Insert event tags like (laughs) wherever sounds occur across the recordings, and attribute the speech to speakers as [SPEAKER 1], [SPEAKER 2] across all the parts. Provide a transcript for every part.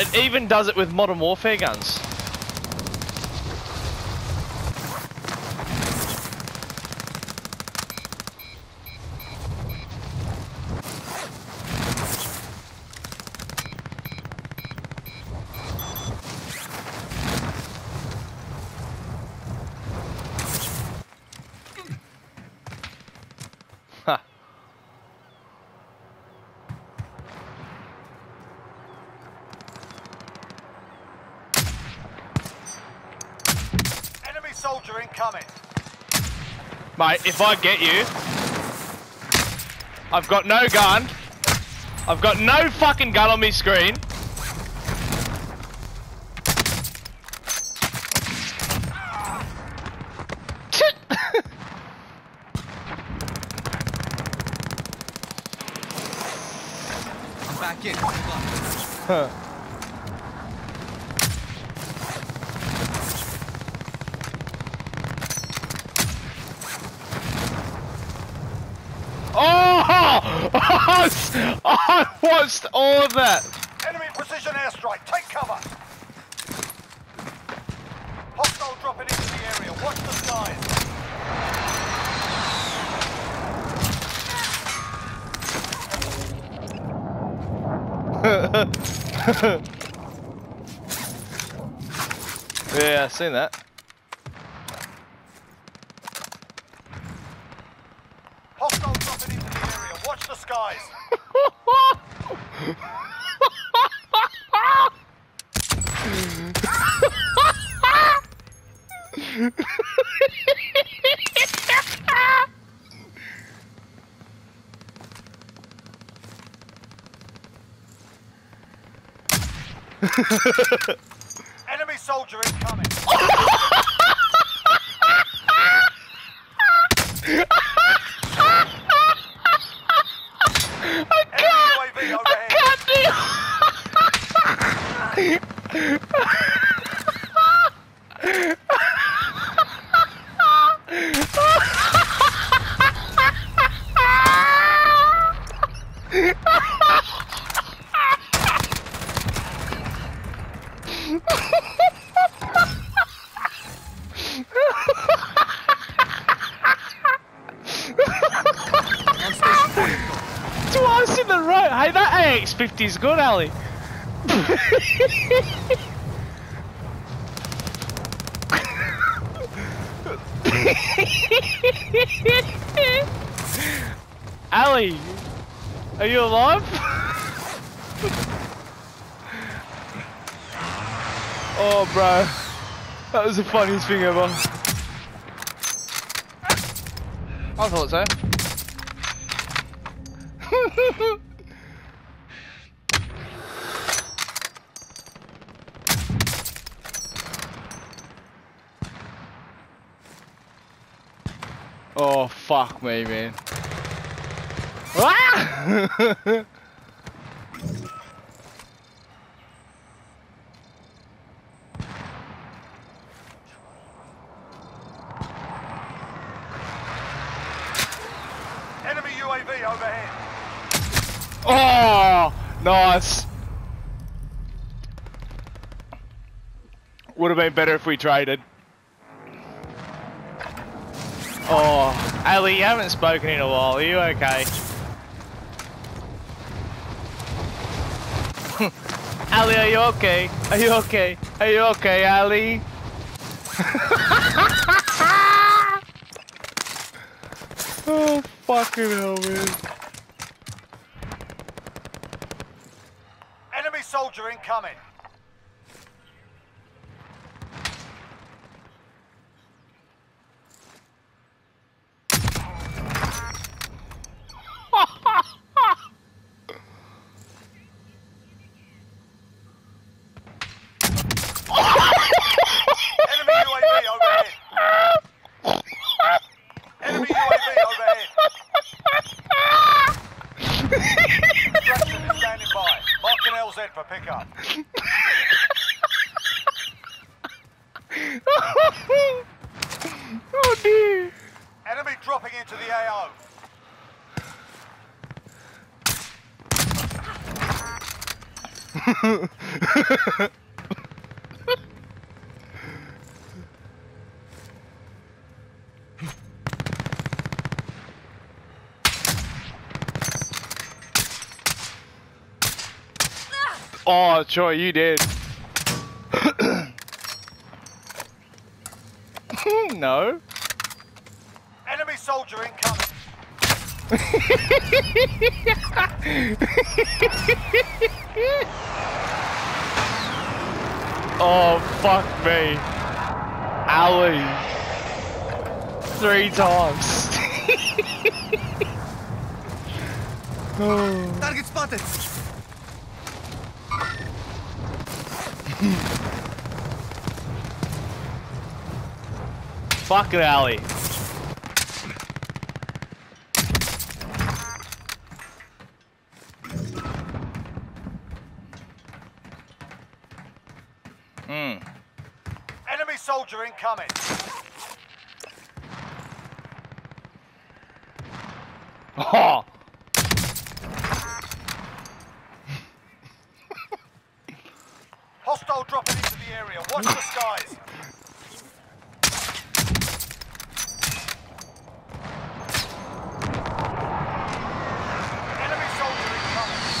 [SPEAKER 1] It even does it with Modern Warfare guns. Ha.
[SPEAKER 2] Enemy soldier incoming.
[SPEAKER 1] Mate, if I get you, I've got no gun. I've got no fucking gun on me screen. (laughs)
[SPEAKER 3] I'm back in. Hold
[SPEAKER 1] Oh! I watched all of that.
[SPEAKER 2] Enemy precision airstrike. Take cover. Hostile dropping into the area. Watch the skies. (laughs)
[SPEAKER 1] Yeah, I've seen that.
[SPEAKER 2] Hostile dropping into the area. Watch. (laughs) Enemy soldier incoming. Enemy UAV overhead.
[SPEAKER 3] On station point.
[SPEAKER 1] Twice in the row. Hey, that AX-50 is good, Ali. Ali, are you alive? oh, bro, that was the funniest thing ever. I thought so. Oh fuck me, man. Ah!
[SPEAKER 2] Enemy UAV overhead.
[SPEAKER 1] oh, nice. Would have been better if we traded. Ali, you haven't spoken in a while. Are you okay? (laughs) Ali, are you okay? Are you okay? Are you okay, Ali? (laughs) oh, fucking hell, man.
[SPEAKER 2] Enemy soldier incoming. Enemy UAV overhead. Enemy UAV overhead. Extraction is standing by. Marking LZ for pickup.
[SPEAKER 1] oh dear.
[SPEAKER 2] Enemy dropping into the AO.
[SPEAKER 1] Oh, Troy, you did. (coughs) no.
[SPEAKER 2] Enemy soldier incoming. (laughs)
[SPEAKER 1] Oh, fuck me. Ali. Three times. oh. (laughs)
[SPEAKER 3] Target spotted.
[SPEAKER 1] Fucking Ali. Hmm.
[SPEAKER 2] Enemy soldier incoming. (laughs)
[SPEAKER 1] Oh.
[SPEAKER 2] Hostile dropping into the area. Watch the skies. Enemy soldier incoming.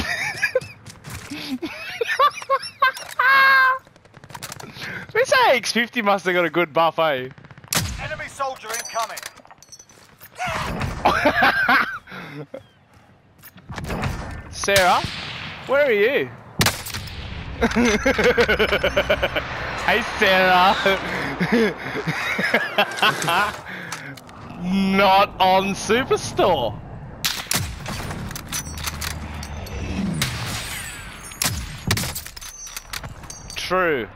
[SPEAKER 1] This AX50 must have got a good buff, eh?
[SPEAKER 2] Enemy soldier incoming. (laughs)
[SPEAKER 1] Sarah, where are you? (laughs) hey, Sarah. (laughs) Not on Superstore. True.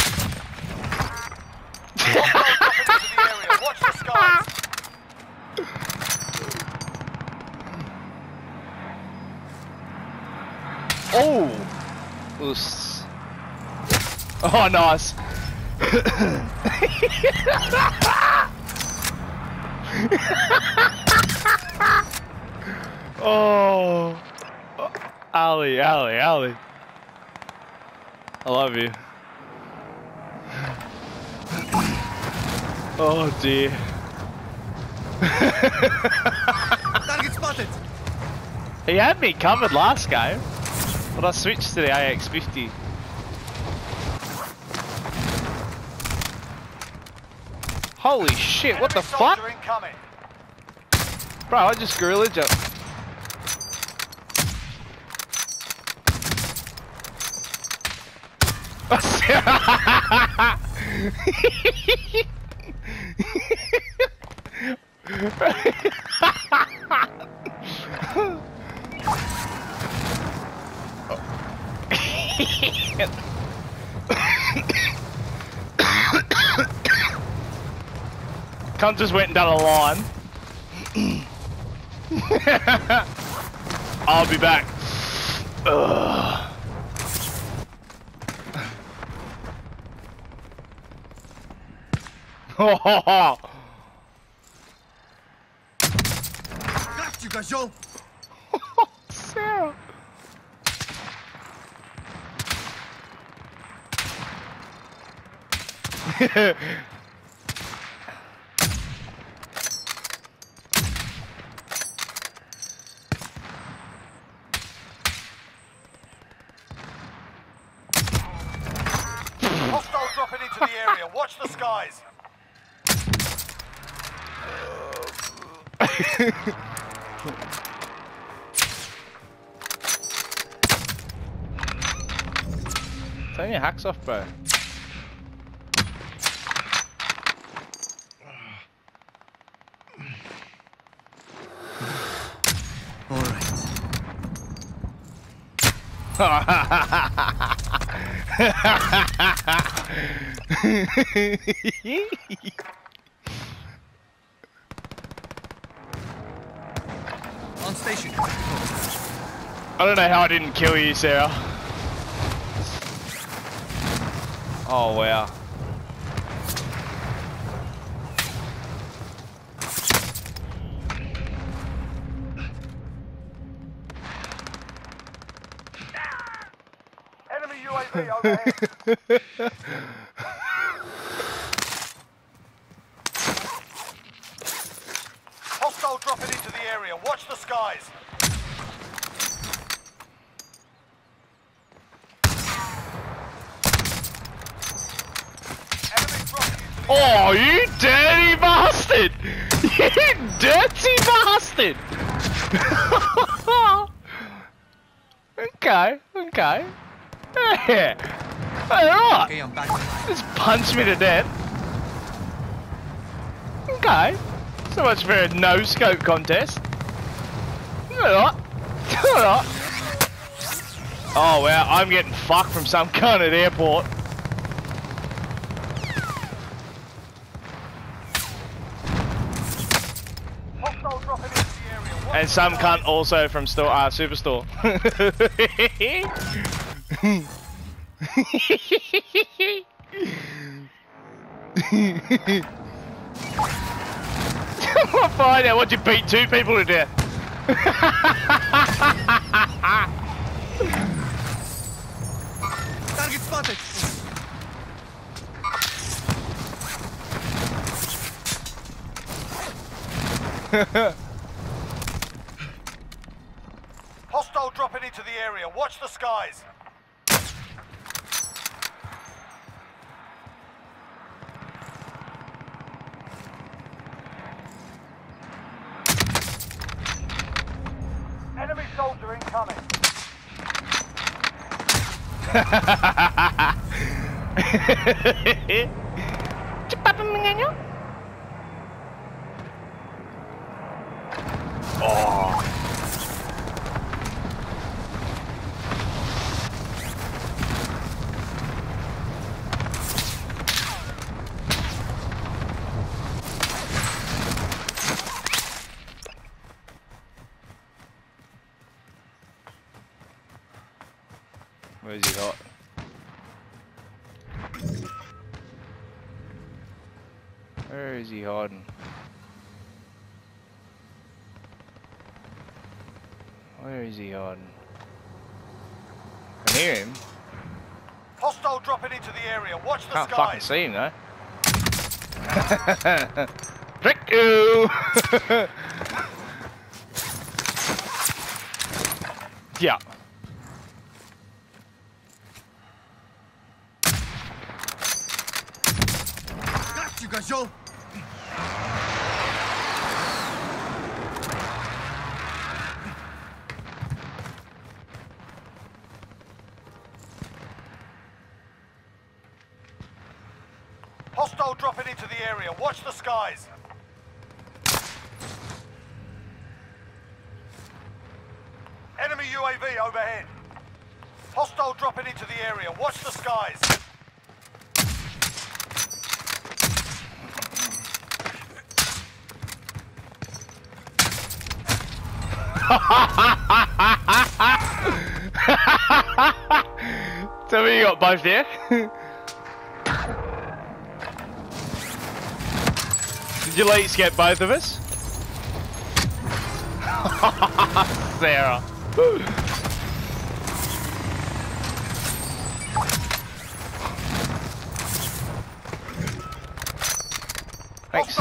[SPEAKER 1] Oh! Oos. Oh, nice. (laughs) oh. Ali, Ali, Ali. I love you. Oh dear.
[SPEAKER 3] Target spotted.
[SPEAKER 1] He had me covered last game, but I switched to the AX50. Holy shit, what the fuck?
[SPEAKER 2] incoming.
[SPEAKER 1] Bro, I just gorilla (laughs) jumped. Oh. Cunt just went done a line. (laughs) I'll be back. Ugh.
[SPEAKER 3] Cracked (laughs) (laughs) Cajol.
[SPEAKER 1] Sarah. (laughs) Turn your hacks off, bro.
[SPEAKER 3] All right. On station.
[SPEAKER 1] I don't know how I didn't kill you, Sarah. Oh wow. (laughs)
[SPEAKER 2] Hostile dropping into the area. Watch the skies. Enemy dropping into the
[SPEAKER 1] Oh, you dirty bastard! You (laughs) dirty bastard! (laughs) okay, okay. Yeah. Alright.
[SPEAKER 3] Okay, I'm back.
[SPEAKER 1] Just punch me to death. Okay. So much for a no scope contest. Alright. Alright. Oh wow, I'm getting fucked from some cunt at airport.
[SPEAKER 2] Hostile dropping into the area. Watch
[SPEAKER 1] And some cunt also from store uh, superstore. Find out what you beat two people to death.
[SPEAKER 3] Target spotted.
[SPEAKER 2] Hostile (laughs) dropping into the area. Watch the skies. Enemy soldier incoming.
[SPEAKER 1] oh. Where's he got? Where is he hiding? Where is he hiding? I can hear him.
[SPEAKER 2] Hostile dropping into the area. Watch the
[SPEAKER 1] Can't fucking see him though. (laughs) Trick you! (laughs) yeah.
[SPEAKER 3] Got you, Gajon.
[SPEAKER 2] Hostile dropping into the area. Watch the skies. Enemy UAV overhead. Hostile dropping into the area. Watch the skies. (laughs)
[SPEAKER 1] So we got both there. (laughs) Did you at least get both of us? (laughs) Sarah. (laughs) Thanks.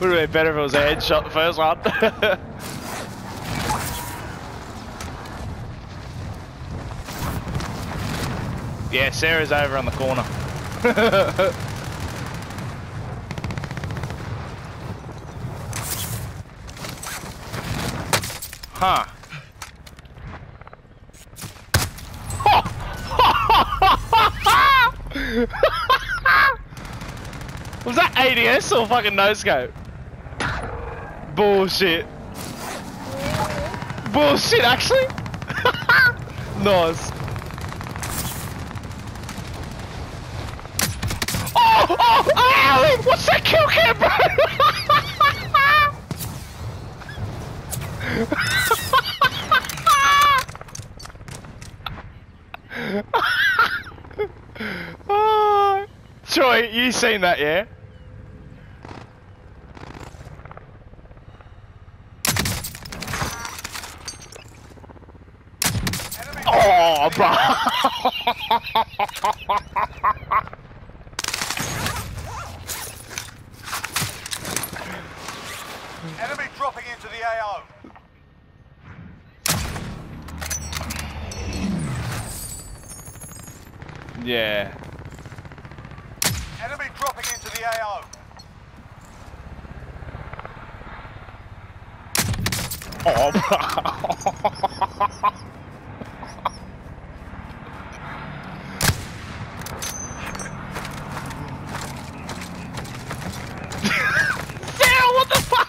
[SPEAKER 1] Would have been better if it was a headshot the first one. (laughs) yeah, Sarah's over on the corner. (laughs) Huh. (laughs) Was that ADS or fucking no scope? Bullshit. Bullshit, actually. (laughs) nice. Oh, oh, oh, what's that kill cam, bro? (laughs) (laughs) oh. Troy, you seen that, yeah?
[SPEAKER 2] Enemy,
[SPEAKER 1] Oh, bro. (laughs)
[SPEAKER 2] enemy dropping into the AO.
[SPEAKER 1] Yeah.
[SPEAKER 2] Enemy dropping into the AO.
[SPEAKER 1] Oh, (laughs) (laughs) bro. Sarah, what the fuck?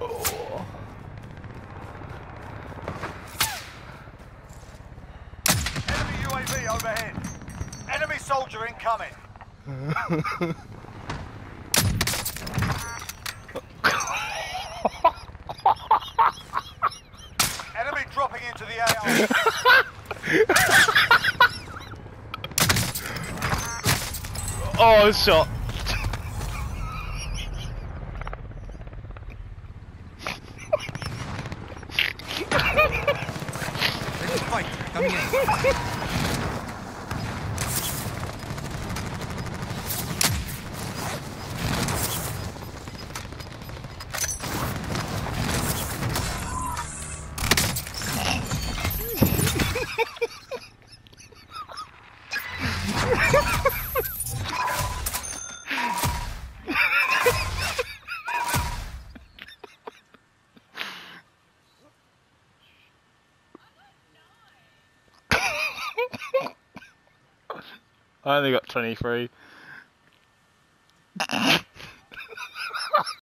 [SPEAKER 1] oh.
[SPEAKER 2] Enemy UAV overhead. Enemy soldier incoming. Enemy dropping into the AO.
[SPEAKER 1] Oh, shot. I only got 23.